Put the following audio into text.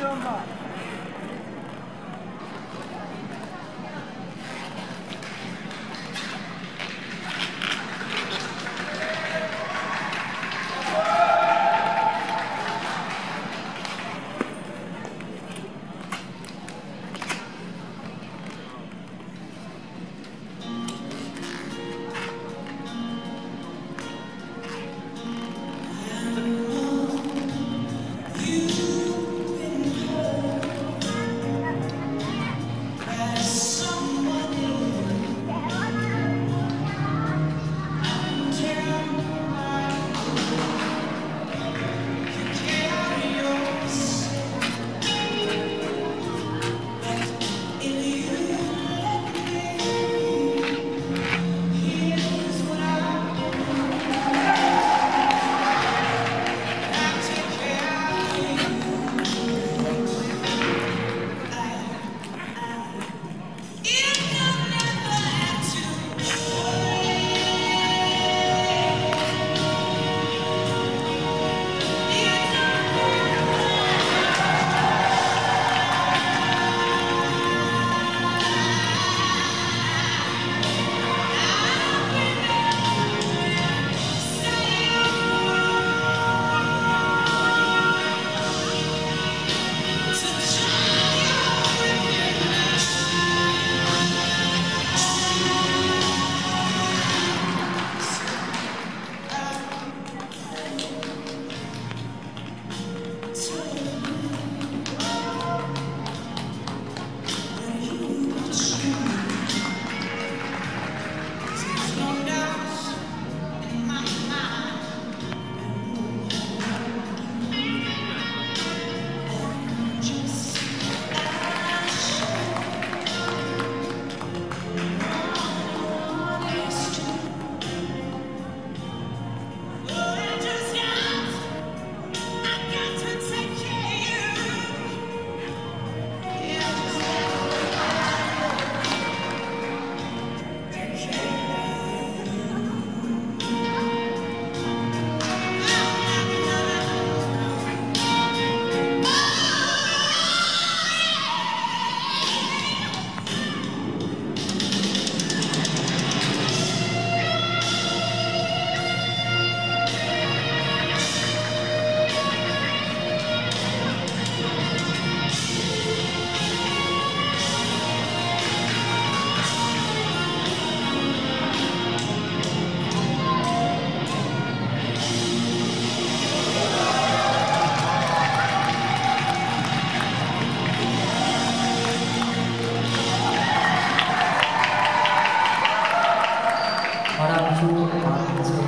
4番。Hoàng Sơn